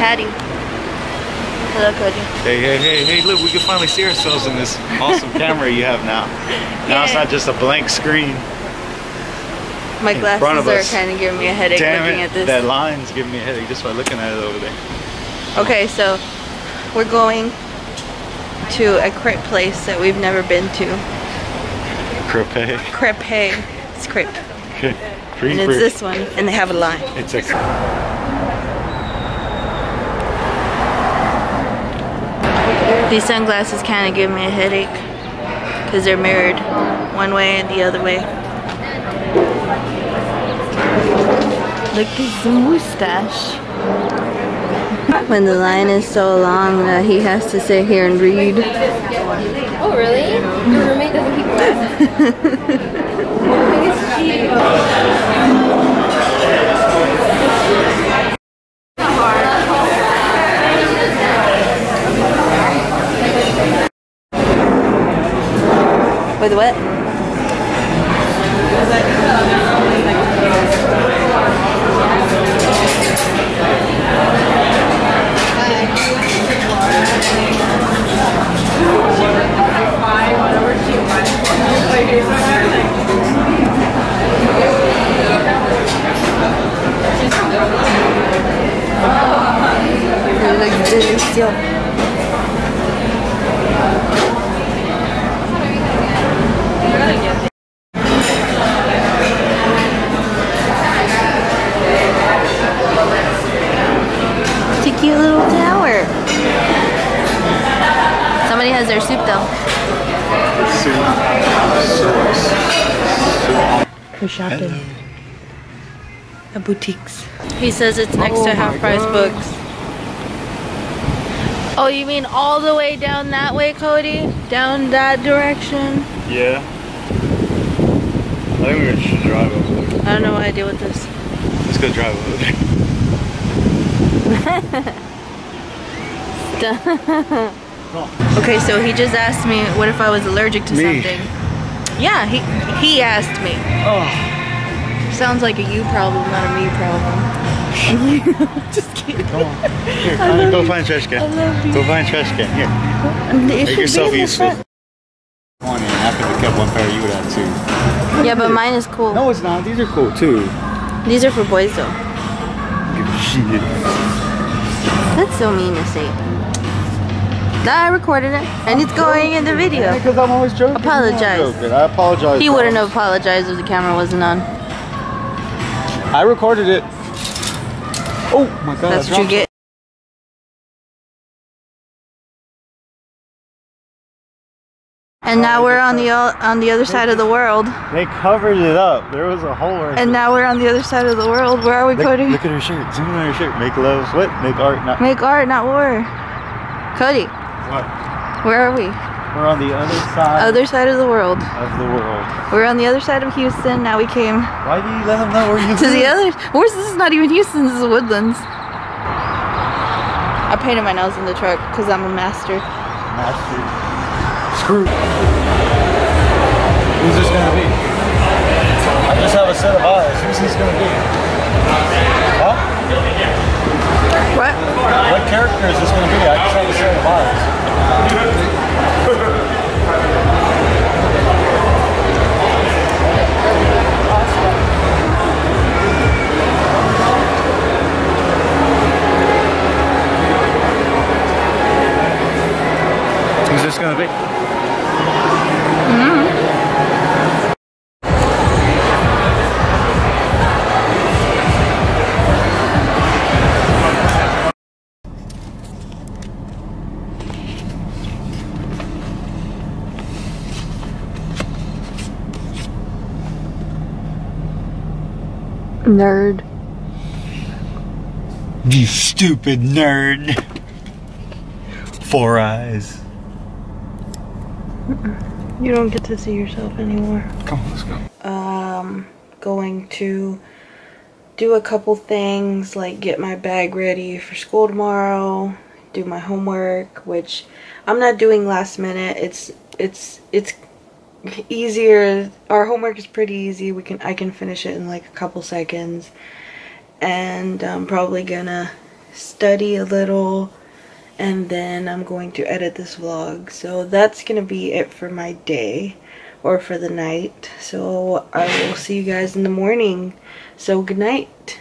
Patty. Hello, Cody. Hey, hey, hey, hey, look, we can finally see ourselves in this awesome camera you have now. Now it's not just a blank screen. My In glasses of are us. kind of giving me a headache Damn looking it, at this. that line's giving me a headache just by looking at it over there. Okay, so we're going to a crepe place that we've never been to. Crepe. Crepe. It's crepe. Okay. Free And it's this one, and they have a line. It's a. These sunglasses kind of give me a headache because they're mirrored one way and the other way. Look at the mustache. When the line is so long that he has to sit here and read. Oh, really? Your roommate doesn't keep glasses? With what? Looks delicious. It's a cute little tower. Somebody has their soup though. For shopping. At boutiques. He says it's next to oh half price books. Oh, you mean all the way down that way, Cody? Down that direction? Yeah. I think we should drive over there. I don't know what I do with this. Let's go drive over there. Okay, so he just asked me what if I was allergic to Me. something. Yeah, he he asked me. Oh. Sounds like a you problem, not a me problem. just kidding. Come on. Here, find, go find trash can. love you. Go find trash can. Here. It Make yourself useful. One, and after we kept one pair, you would have two. Yeah, but mine is cool. No, it's not. These are cool too. These are for boys though. Give a shit. That's so mean to say. I recorded it, and it's going in the video. Because I'm always joking. Apologize. I'm joking. I apologize. He bro. wouldn't have apologized if the camera wasn't on. I recorded it. Oh my god. That's what you get. And now we're on the on the other side of the world. They covered it up. There was a hole right And now we're on the other side of the world. Where are we, look, Cody? look at her shirt. Zoom in on her shirt. Make love. What? Make art. Not Make art, not war. Cody, what? where are we? We're on the other side Other side of the world. of the world. We're on the other side of Houston. Now we came Why do you let them know where you to the other. Where's this? Is not even Houston. This is Woodlands. I painted my nails in the truck because I'm a master. Master. Screw. Who's this gonna be? I just have a set of eyes. Who's this gonna be? Huh? What? What character is this gonna be? This gonna? Nerd. You stupid nerd. Four eyes. You don't get to see yourself anymore. Come on, let's go. um going to do a couple things like get my bag ready for school tomorrow do my homework which i'm not doing last minute it's it's it's easier our homework is pretty easy we can i can finish it in like a couple seconds and i'm probably gonna study a little, and then I'm going to edit this vlog. So that's gonna be it for my day or for the night. So I will see you guys in the morning. So good night.